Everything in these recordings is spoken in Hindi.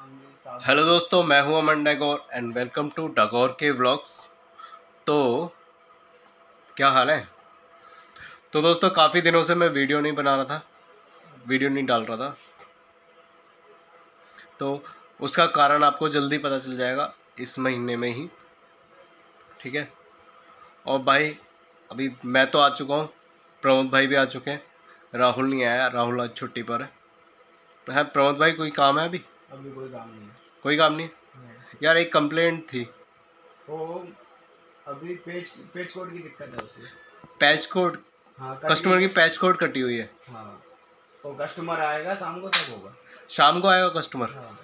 हेलो दोस्तों, मैं हूँ Aman Dagor and welcome to Dagaur के व्लॉग्स तो क्या हाल है? तो दोस्तों, काफ़ी दिनों से मैं वीडियो नहीं बना रहा था। वीडियो नहीं डाल रहा था। तो उसका कारण आपको जल्दी पता चल जाएगा इस महीने में ही। ठीक है? और भाई, अभी मैं तो आ चुका हूँ। प्रमोद भाई भी आ चुके हैं। राहुल नहीं आया, राहुल आज छुट्टी पर है। है, प्रमोद भाई कोई काम है अभी? अभी कोई काम नहीं है। कोई काम नहीं? यार एक कंप्लेंट थी। वो अभी पेज पेज कोड की दिक्कत है उसे। पैच कोड हाँ कस्टमर की पैच कोड कटी हुई है। हाँ तो कस्टमर आएगा शाम को तब होगा। शाम को आएगा कस्टमर हाँ।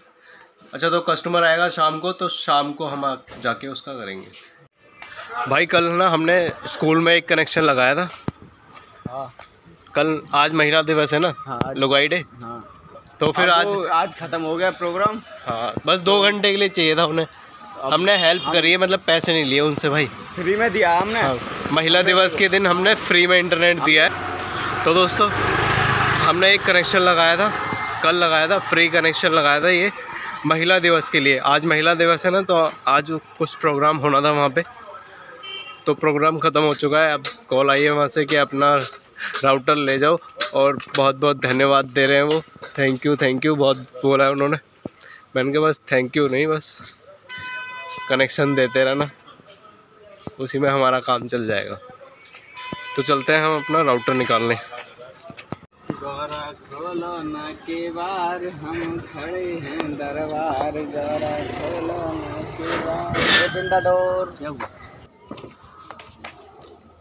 अच्छा तो कस्टमर आएगा शाम को तो शाम को हम जाके उसका करेंगे। भाई कल ना हमने स्कूल में एक कनेक्शन लगाया था। हाँ। कल आज महिला दिवस है ना? हाँ लुगाई डे? हाँ। तो फिर आज आज खत्म हो गया प्रोग्राम हाँ बस दो घंटे के लिए चाहिए था उन्हें हमने हेल्प करी है मतलब पैसे नहीं लिए उनसे भाई। फ्री में दिया हमने। हाँ महिला दिवस के दिन हमने फ्री में इंटरनेट दिया है। तो दोस्तों हमने एक कनेक्शन लगाया था कल लगाया था फ्री कनेक्शन लगाया था ये महिला दिवस के लिए। आज महिला दिवस है ना तो आज कुछ प्रोग्राम होना था वहाँ पे। तो प्रोग्राम ख़त्म हो चुका है अब कॉल आई है वहाँ से कि अपना राउटर ले जाओ। और बहुत बहुत धन्यवाद दे रहे हैं वो। थैंक यू थैंक यू बहुत बोला है उन्होंने। मैंने कहा, बस थैंक यू नहीं, बस। कनेक्शन देते रहना। उसी में हमारा काम चल जाएगा। तो चलते हैं हम अपना राउटर निकालने।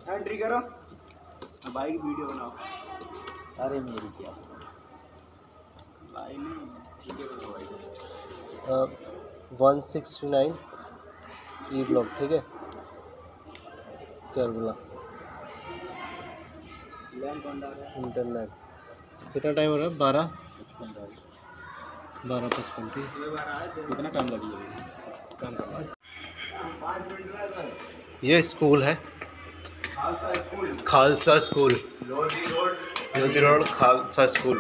एंट्री करो। बाइक वीडियो बनाओ। अरे मेरी क्या one sixty nine E block ठीक है? है इंटरनेट। कितना टाइम हो रहा है? बारह? बारह पचपन, ठीक कितना टाइम लगी काम करना। पाँच मिनट लगा ये स्कूल है। Khalsa school. Khalsa school Lodhi road Khalsa school.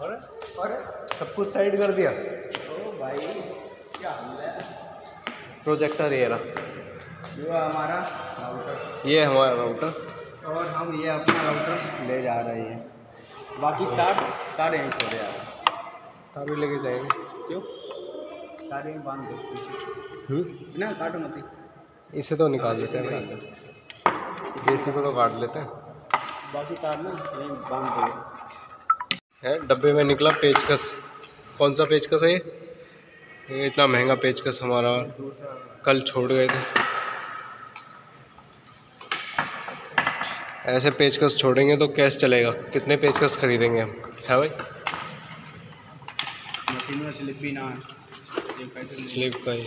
और सब कुछ साइड कर दिया। ओ भाई क्या हाल है प्रोजेक्टर ये रहा। ये हमारा राउटर ये हमारा राउटर और हम ये अपना राउटर ले जा रहे हैं। बाकी तार तार यहीं छोड़े यार तार भी लेके जाएँगे। क्यों? तार बाँध दो पीछे हम्म? ना काटो मत इसे। तो निकाल देते हैं भाई। जेसी को तो काट लेते हैं। बाकी तार ना यहीं बाँध दो। है डब्बे में निकला पेचकस। कौन सा पेचकस है ये? ये इतना महँगा पेचकस हमारा कल छोड़ गए थे। ऐसे पेचकस छोड़ेंगे तो कैश चलेगा। कितने पेचकस खरीदेंगे हम? है भाई? मशीन में स्लिप भी ना है स्लिप का ही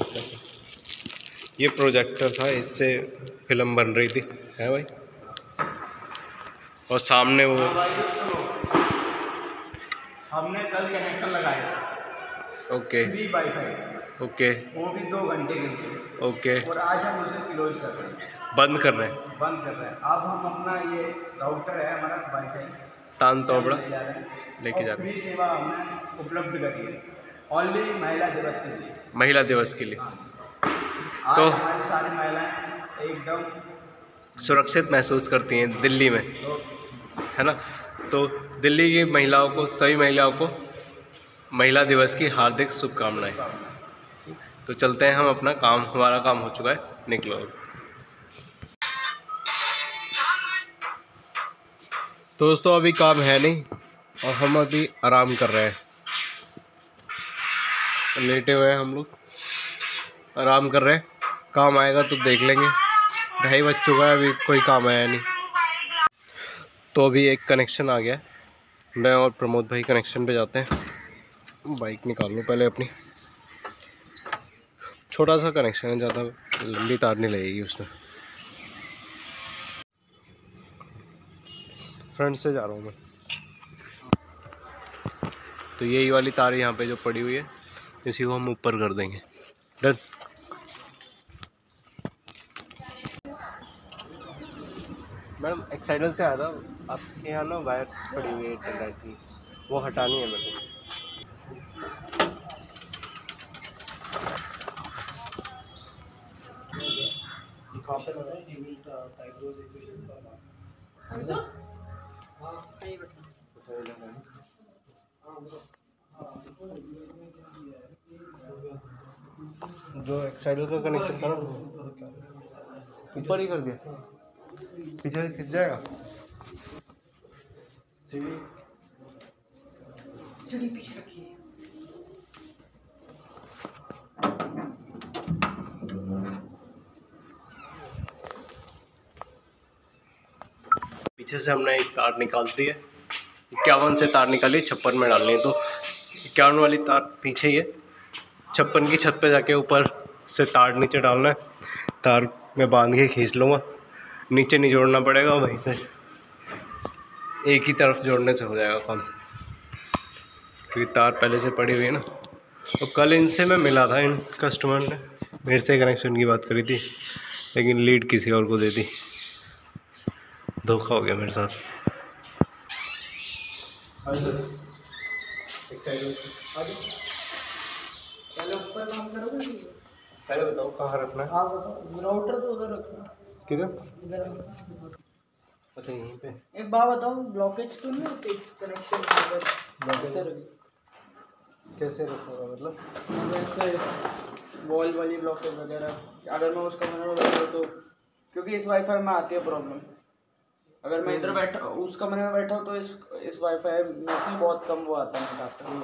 ये प्रोजेक्टर था इससे फ़िल्म बन रही थी। है भाई? और सामने वो हमने कल कनेक्शन लगाया। ओके फ्री वाईफाई ओके वो भी दो घंटे के लिए। ओके और आज हम उसे क्लोज कर रहे हैं। बंद कर रहे हैं। बंद कर रहे हैं। अब हम अपना ये राउटर है हमारा वाईफाई तान तोबड़ा ले जा रहे हैं। लेके जा रहे फ्री सेवा हमने उपलब्ध करी है। ओनली महिला दिवस के लिए। महिला दिवस के लिए। आज तो- हमारी सारी महिलाएँ एकदम सुरक्षित महसूस करती हैं दिल्ली में तो है ना? तो दिल्ली की महिलाओं को सभी महिलाओं को महिला दिवस की हार्दिक शुभकामनाएँ। तो चलते हैं हम अपना काम हमारा काम हो चुका है निकलो दोस्तों अभी काम है नहीं और हम अभी आराम कर रहे हैं। लेटे हुए हैं हम लोग। आराम कर रहे हैं। काम आएगा तो देख लेंगे। ढाई बज चुका है, अभी कोई काम आया नहीं। तो अभी एक कनेक्शन आ गया। मैं और प्रमोद भाई कनेक्शन पे जाते हैं। बाइक निकाल लूँ पहले अपनी। छोटा सा कनेक्शन है, ज़्यादा लंबी तार नहीं लगेगी उसमें। फ्रंट से जा रहा हूँ मैं। तो यही वाली तार यहाँ पे जो पड़ी हुई है। इसी को हम ऊपर कर देंगे। डन। मैडम एक्साइडल से आया था। आपके यहाँ ना वायर पड़ी हुई है इंटरनेट की। वो हटानी है मेरे को जो एक्साइडल का कनेक्शन था ना ऊपर ही कर दिया। पीछे से खिंच जाएगा? सीढ़ी। सीढ़ी पीछे रखी है। पीछे से हमने एक तार निकाल दी है। इक्यावन से तार निकाली छप्पन में डालनी है। तो इक्यावन वाली तार पीछे ही है। छप्पन की छत पे जाके ऊपर से तार नीचे डालना है। तार में बाँध के खींच लूँगा। नीचे नहीं जोड़ना पड़ेगा, वहीं से एक ही तरफ़ जोड़ने से हो जाएगा काम। क्योंकि तार पहले से पड़ी हुई है ना। तो कल इनसे मैं मिला था इन कस्टमर ने। मेरे से कनेक्शन की बात करी थी, लेकिन लीड किसी और को दे दी। धोखा हो गया मेरे साथ। पहले ऊपर काम करोगे पहले बताओ कहाँ रखना है? हाँ बताओ। राउटर तो उधर रखना किधर? अच्छा यहीं पे। एक बात बताओ ब्लॉकेज तो नहीं होती? कनेक्शन? कैसे रखी? कैसे रखूँगा मतलब? वैसे वॉल वाली ब्लॉकेज वगैरह। अगर मैं उस कमरे में बैठा तो क्योंकि इस वाईफाई में आती है प्रॉब्लम अगर मैं इधर बैठा उस कमरे में बैठा हूँ तो इस इस वाईफाई में से बहुत कम वो आता है आता है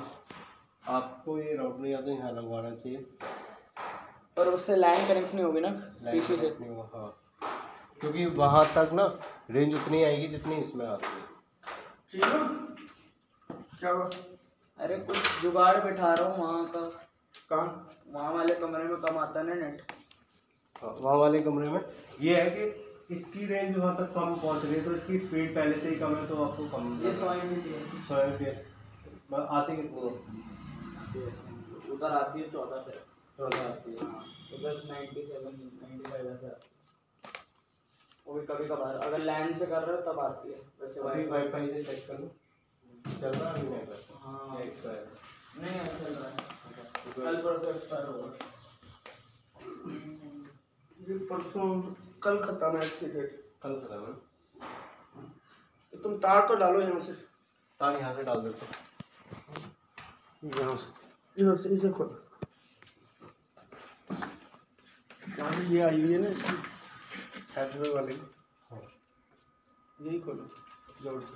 आपको ये राउटर या तो यहाँ लगवाना चाहिए। और उससे लैंड कनेक्ट नहीं होगी ना पीसी से। नहीं होगा, हाँ। क्योंकि वहाँ तक ना रेंज उतनी आएगी जितनी इसमें आती है। क्या हुआ? अरे कुछ जुगाड़ बैठा रहा हूँ वहाँ का। कहाँ? वहाँ वाले कमरे में कम आता है ना नेट हाँ, वहाँ वाले कमरे में? ये है कि इसकी रेंज वहाँ तक कम पहुँच रही है तो इसकी स्पीड पहले से ही कम है तो आपको कम ये सौ एम है। सौ एम पी आती कितनी है? उधर आती है चौदह से। चौदह आती है हाँ। उधर नाइन्टी सेवन नाइन्टी फाइव ऐसा। वो भी कभी कभार अगर लैंड से कर रहे हो तब आती है। वैसे अभी वाई वाईफाई से चेक कर। लो चल रहा है अभी हाँ। है नहीं नहीं चल रहा है। कल परसों एक्सपायर होगा। ये परसों कल खत्म है इसकी डेट कल खत्म है। तो तुम तार तो डालो यहाँ से। तार यहाँ से डाल देते। यहाँ से। इधर से इसे खोलो। ये आई हुई है ना इसकी? हैदराबाद वाली। हाँ। यही खोलो जोड़ के।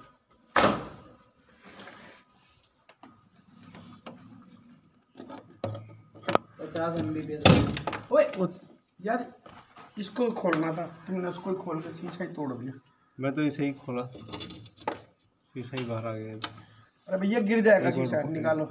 पचास एम बी ओए यार इसको खोलना था। तुमने उसको खोल के शीशा ही तोड़ दिया। मैं तो इसे ही खोला। शीशा ही बाहर आ गया। अरे भैया गिर जाएगा शीशा निकालो।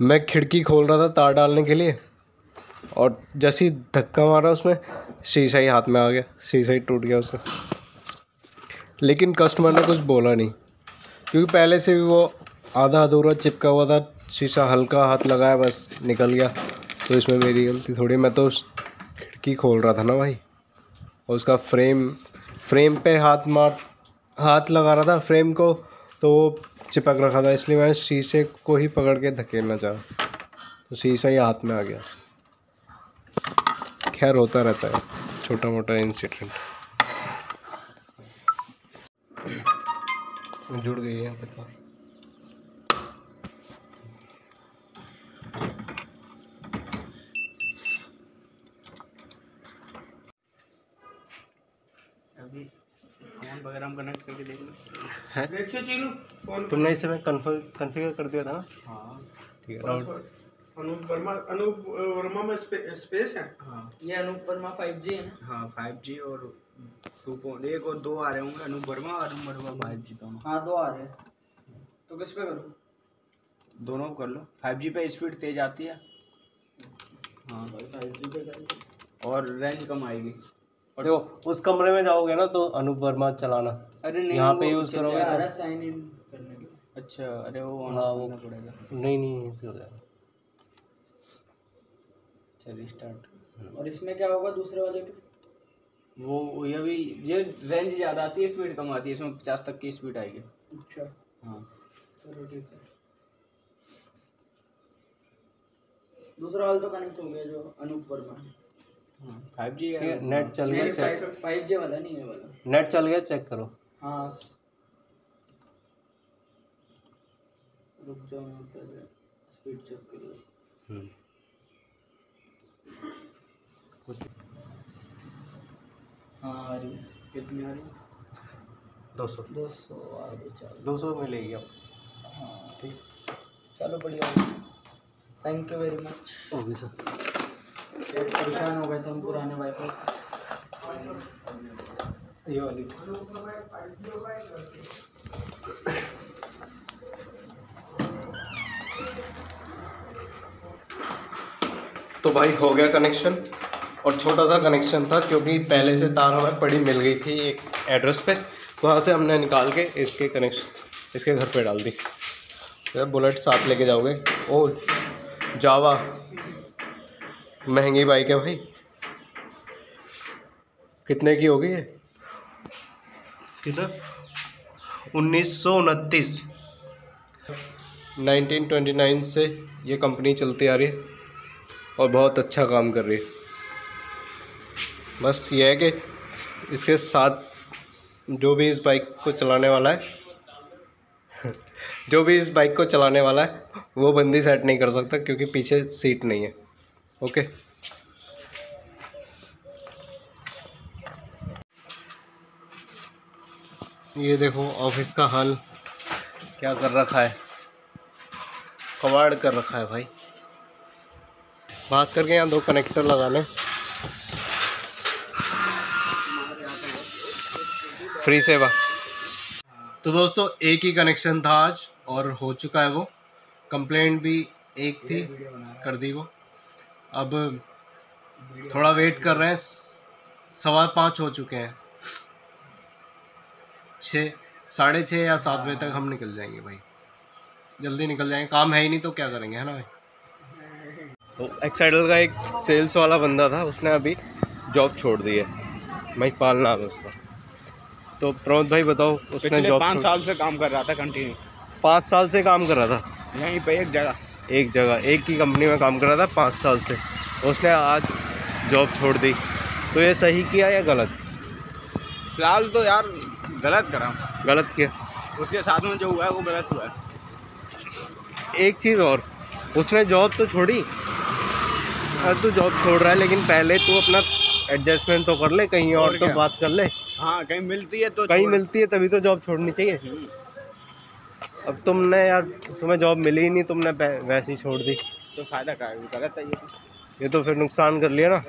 मैं खिड़की खोल रहा था तार डालने के लिए और जैसे ही धक्का मारा उसमें शीशा ही हाथ में आ गया, शीशा ही टूट गया उसका। लेकिन कस्टमर ने कुछ बोला नहीं, क्योंकि पहले से भी वो आधा अधूरा चिपका हुआ था, शीशा हल्का हाथ लगाया, बस निकल गया। तो इसमें मेरी गलती थोड़ी, मैं तो उस खिड़की खोल रहा था ना भाई, और उसका फ्रेम फ्रेम पे हाथ मार, हाथ लगा रहा था फ्रेम को तो चिपक रखा था, इसलिए मैंने शीशे को ही पकड़ के धकेलना चाहा। तो शीशा ही हाथ में आ गया। खैर, होता रहता है छोटा मोटा इंसिडेंट जुड़ गई है अभी वगैरह हम कनेक्ट करके देख लो है। देखिए चीनू तुमने इसे में कन्फिगर कर दिया था ना? हाँ। ठीक है राउट। अनूप वर्मा अनूप वर्मा में स्पे, स्पेस है? हाँ। ये अनूप वर्मा फाइव जी है ना? हाँ फाइव जी और टू पॉइंट एक और दो आ रहे होंगे अनूप वर्मा और अनूप वर्मा फाइव जी दोनों। हाँ दो आ रहे हैं। तो किस पे करूँ? दोनों कर लो। फाइव जी पे स्पीड तेज आती है। हाँ। और रेंज कम आएगी। देखो उस कमरे में जाओगे ना तो अनूप वर्मा चलाना। अरे नहीं यहाँ पे चल करोगे तो- साइन इन करने के अच्छा अरे वो हाँ, वो- पड़ेगा। नहीं नहीं हो जाएगा। अच्छा रिस्टार्ट और इसमें क्या होगा दूसरे वाले पे? वो ये भी ये रेंज ज़्यादा आती है स्पीड कम आती है इसमें पचास तक की स्पीड आएगी। अच्छा। हाँ। चलो ठीक है। दूसरा वाला तो कनेक्ट हो गया जो Anoop Verma five G net चल गया, check। फाइव जी वाला नहीं है वाला। नेट चल गया चेक करो। हाँ रुक जाओ मैं पहले स्पीड चेक कर लो हम्म। हाँ आ रही कितनी आ रही दो सौ। दो सौ आ रही चलो। दो सौ मिलेगी अब हाँ ठीक। चलो बढ़िया। Thank you very much okay sir परेशान हो गए थे हम पुराने वाईफाई से। ये वाली। तो भाई हो गया कनेक्शन और छोटा सा कनेक्शन था, क्योंकि पहले से तार हमें पड़ी मिल गई थी एक एड्रेस पे। वहाँ से हमने निकाल के इसके कनेक्शन इसके घर पे डाल दी। तो बुलेट साथ लेके जाओगे? ओ जावा महँगी बाइक है भाई। कितने की होगी ये? कितना? उन्नीस सौ उनतीस। नाइनटीन ट्वेंटी नाइन से ये कंपनी चलती आ रही है और बहुत अच्छा काम कर रही है। बस ये है कि इसके साथ जो भी इस बाइक को चलाने वाला है जो भी इस बाइक को चलाने वाला है वो बंदी सेट नहीं कर सकता क्योंकि पीछे सीट नहीं है। ओके। ये देखो ऑफ़िस का हाल, क्या कर रखा है? कबाड़ कर रखा है भाई। भास करके यहाँ दो कनेक्टर लगा लें फ्री सेवा। तो दोस्तों, एक ही कनेक्शन था आज, और हो चुका है वो। कंप्लेंट भी एक थी, कर दी वो। अब थोड़ा वेट कर रहे हैं। सवा पाँच हो चुके हैं। छः साढ़े छः या सात बजे तक हम निकल जाएँगे भाई। जल्दी निकल जाएँगे। काम है ही नहीं तो क्या करेंगे है ना भाई? तो एक्साइडल का एक सेल्स वाला बंदा था उसने अभी जॉब छोड़ दी है। महिपाल नाम है उसका। तो प्रमोद भाई बताओ उसने जॉब पाँच साल से काम कर रहा था कंटिन्यू पाँच साल से काम कर रहा था। यहीं पे एक जगह। एक जगह एक ही कंपनी में काम कर रहा था पाँच साल से। उसने आज जॉब छोड़ दी। तो ये सही किया या गलत? फ़िलहाल तो यार गलत करा। गलत किया। उसके साथ में जो हुआ है वो गलत हुआ है। एक चीज़ और उसने जॉब तो छोड़ी। अब तू जॉब छोड़ रहा है लेकिन पहले तू अपना एडजस्टमेंट तो कर ले कहीं और और तो बात कर ले। हाँ कहीं मिलती है तो कहीं मिलती है तभी तो जॉब छोड़नी चाहिए। हम्म, अब तुमने यार तुम्हें जॉब मिली ही नहीं तुमने वैसे ही छोड़ दी। तो फ़ायदा क्या है? गलत है ये तो। ये तो फिर नुकसान कर लिया ना।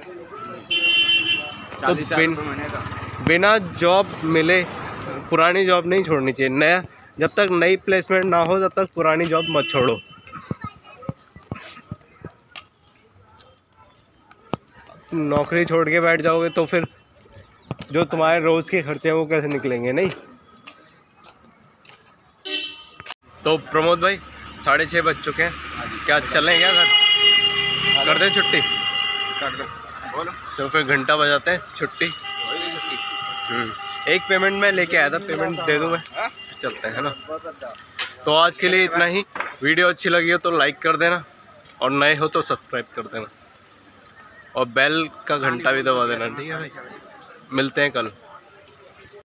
हज़ार बिन- का। बिना जॉब मिले पुरानी जॉब नहीं छोड़नी चाहिए। नया जब तक नई प्लेसमेंट ना हो तब तक पुरानी जॉब मत छोड़ो। नौकरी छोड़ के बैठ जाओगे तो फिर जो तुम्हारे रोज के खर्चे हैं वो कैसे निकलेंगे नहीं? तो प्रमोद भाई साढ़े छः बज चुके हैं। क्या चलें क्या घर? कर दें छुट्टी। कर दो बोलो। तो फिर घंटा बजाते हैं छुट्टी। हम्म, एक पेमेंट मैं लेके आया था पेमेंट दे दूँ मैं। हाँ? चलते हैं ना? तो आज के लिए इतना ही। वीडियो अच्छी लगी हो तो लाइक कर देना और नए हो तो सब्सक्राइब कर देना। और बेल का घंटा भी दबा देना ठीक है भाई? मिलते हैं कल।